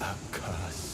a curse.